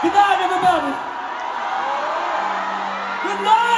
Good night, everybody. Good night.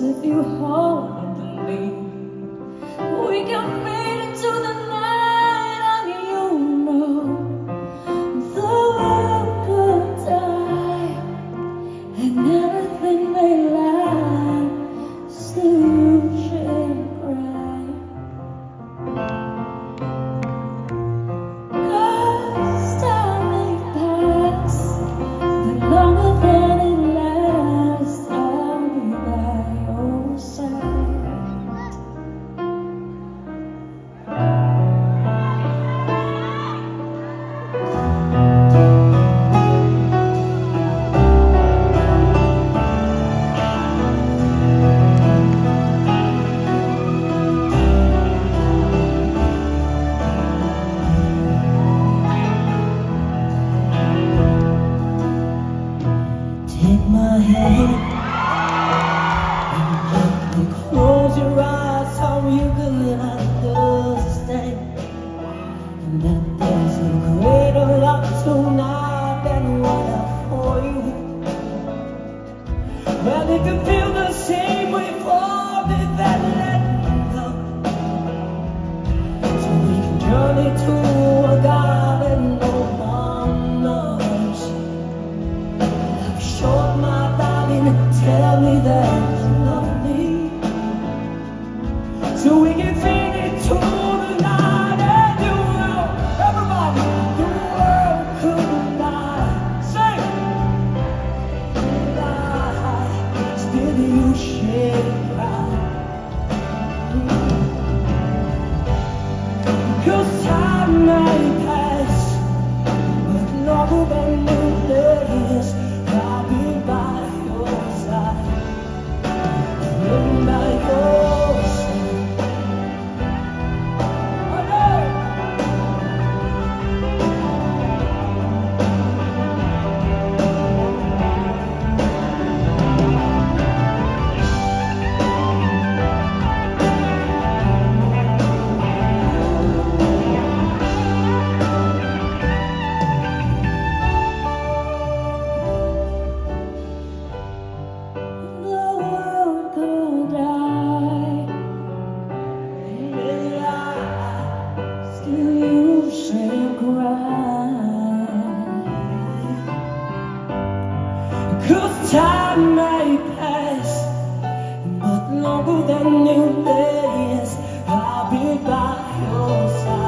if you hold me. Take my hand. Cause time may pass But longer than new days I'll be by your side.